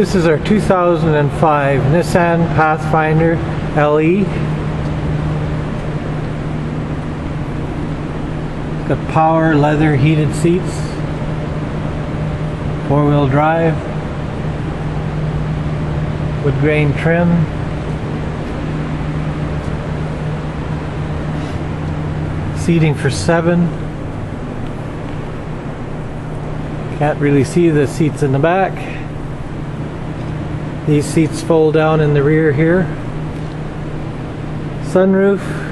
This is our 2005 Nissan Pathfinder LE. It's got power leather heated seats, four wheel drive, wood grain trim. Seating for seven. Can't really see the seats in the back. These seats fold down in the rear here. Sunroof.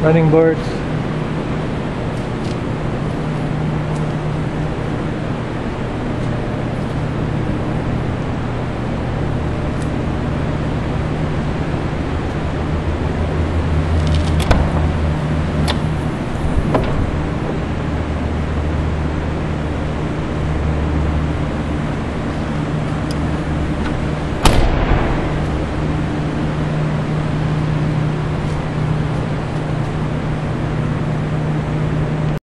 running boards.